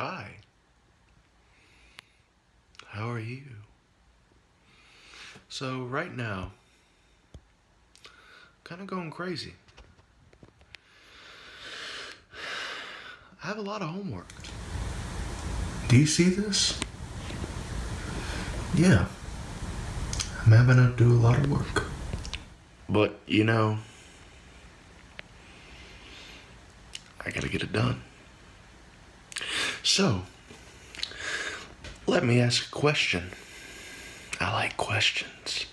Hi. How are you? So, right now, kind of going crazy. I have a lot of homework. Do you see this? Yeah. I'm having to do a lot of work. But, you know, I gotta get it done. So, let me ask a question. I like questions.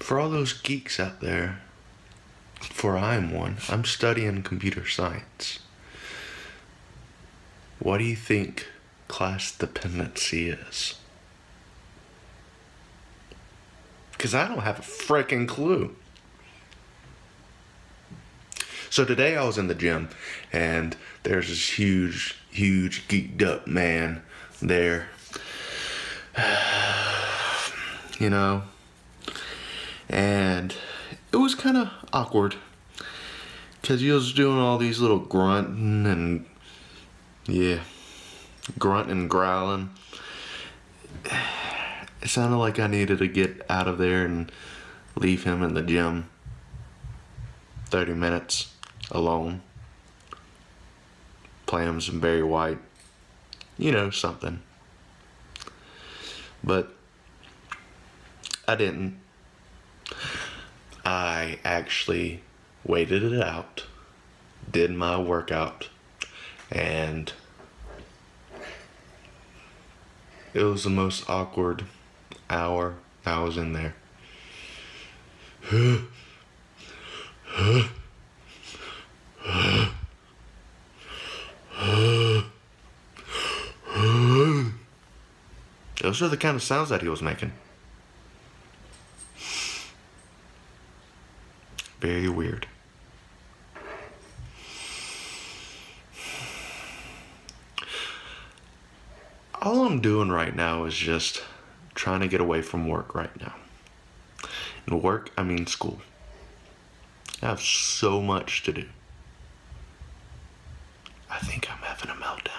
For all those geeks out there, for I'm one, I'm studying computer science. What do you think class dependency is? Because I don't have a freaking clue. So today I was in the gym and there's this huge, huge geeked up man there. you know, and it was kind of awkward because he was doing all these little grunting and yeah, grunting and growling. It sounded like I needed to get out of there and leave him in the gym 30 minutes alone. Play him some Barry White. You know, something. But I didn't. I actually waited it out, did my workout, and it was the most awkward hour I was in there. Those are the kind of sounds that he was making. Very weird. All I'm doing right now is just trying to get away from work right now. And work, I mean school. I have so much to do. I think I'm having a meltdown.